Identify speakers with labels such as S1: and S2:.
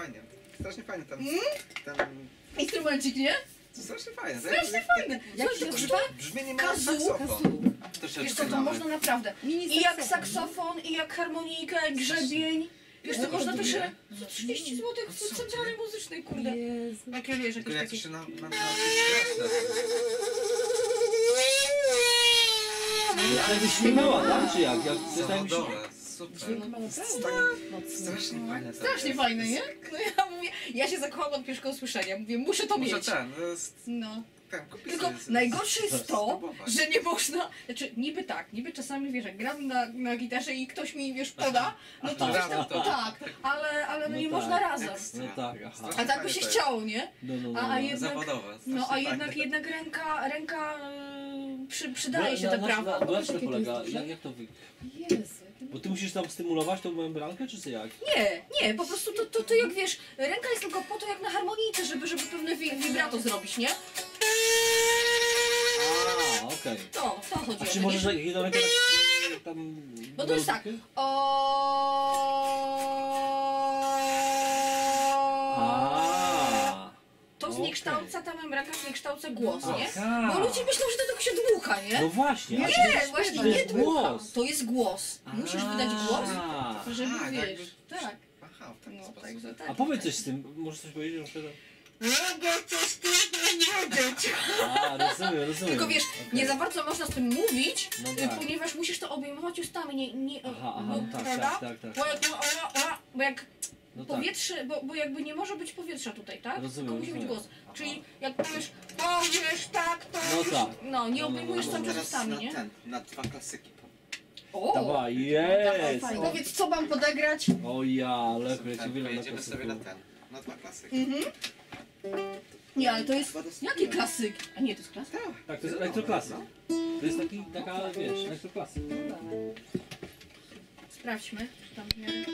S1: fajnie. Strasznie fajnie ten,
S2: Mm?
S1: ten...
S2: Instrumencik, nie?
S1: To strasznie fajne.
S2: Strasznie fajne.
S3: Jak się?
S1: Brzmienie ma saksofon.
S2: Wiesz co, to można naprawdę. I jak saksofon, i jak harmonika, jak grzebień. Wiesz co, można też e, za 30 zł w centralnej muzycznej, kurde. Wiesz,
S1: jak to
S2: takie...
S1: się na, na,
S4: Jakbyś śpiewała, tak? Czy jak? jak tak.
S1: Super.
S3: Mocny.
S1: Strasznie fajne to
S2: Strasznie
S1: jest.
S2: fajne, nie? No ja mówię, ja się zakochałam od pierwszego usłyszenia. Mówię, muszę to
S1: Może
S2: mieć.
S1: ten, to jest
S2: No.
S1: ten,
S2: Tylko
S1: sobie z-
S2: najgorsze jest to, że nie można, znaczy niby tak, niby czasami wiesz, jak gram na, na gitarze i ktoś mi wiesz poda, no to coś tam,
S1: To-
S2: tak, ale, ale no
S4: No
S2: nie
S4: tak.
S2: można razem.
S4: No tak, aha.
S2: A tak by się chciało, nie?
S4: No, no, no.
S2: A, a
S4: no.
S2: jednak,
S1: Zawodowe.
S2: no a jednak, jednak ręka, ręka yy, przy, przydaje się
S4: Na- na-
S2: prawa.
S4: Na, na, na
S3: jest
S4: polega?
S3: duże?
S4: Jak, jak to wy...
S3: Jezu.
S4: Musisz tam stymulować tą membrankę, czy co jak?
S2: Nie, nie, po prostu to, to, to jak wiesz, ręka jest tylko po to jak na harmonijce, żeby, żeby pewne wi- vibrato zrobić, nie?
S4: A, okej.
S2: To, to chodzi
S4: A
S2: o
S4: czy
S2: to,
S4: możesz
S2: nie?
S4: jedną rękę tak, tam...
S2: Bo to jest tak. O.
S4: A.
S2: To
S4: okej.
S2: Zniekształca, ta membranka zniekształca głos, nie?
S4: Aha.
S2: Bo ludzie myślą, że to tylko się dmucha, nie?
S4: No właśnie. a
S2: Nie,
S4: czy-
S2: właśnie
S4: to
S2: nie
S4: jest
S2: dmucha.
S4: głos.
S2: To jest głos. Musisz wydać głos,
S4: A.
S2: żeby
S1: Aha,
S2: wiesz. Tak.
S1: Aha, w ten
S2: No,
S1: sposób.
S2: także tak.
S4: A powiedz coś z tym, możesz coś powiedzieć? Przykład?
S2: Mogę coś z tym powiedzieć.
S4: A, rozumiem, rozumiem.
S2: Tylko wiesz,
S4: Okej.
S2: nie za bardzo można z tym mówić,
S4: No
S2: y,
S4: tak.
S2: ponieważ musisz to obejmować ustami, nie, nie
S4: Aha, aha,
S2: no,
S4: tak,
S2: prawda?
S4: tak, tak, tak.
S2: Bo jak, bo, bo jak
S4: No tak.
S2: powietrze, bo, bo jakby nie może być powietrza tutaj, tak?
S4: Rozumiem,
S2: Tylko musi być
S4: rozumiem.
S2: głos. Czyli jak powiesz, powiesz tak, to
S4: No
S2: już,
S4: tak.
S2: no nie
S4: No, no,
S2: obejmujesz
S4: no,
S2: cały
S4: no.
S2: czas
S1: Teraz
S2: ustami,
S1: na
S2: nie?
S1: ten, na dwa klasyki.
S2: O!
S4: Dawaj, jest!
S2: fajnie.
S4: O,
S2: Powiedz, co mam podegrać?
S4: o ja, lepiej,
S1: Ten,
S4: ci wiele na
S1: Pojedziemy sobie na ten, na dwa klasyki.
S2: Mhm. Nie, ale to jest... Jaki klasyk? A nie, to jest klasyk?
S1: Tak.
S4: Tak, to jest elektroklasyk. To jest taki, taka, wiesz, elektroklasyk.
S2: Sprawdźmy, czy tam w miarę...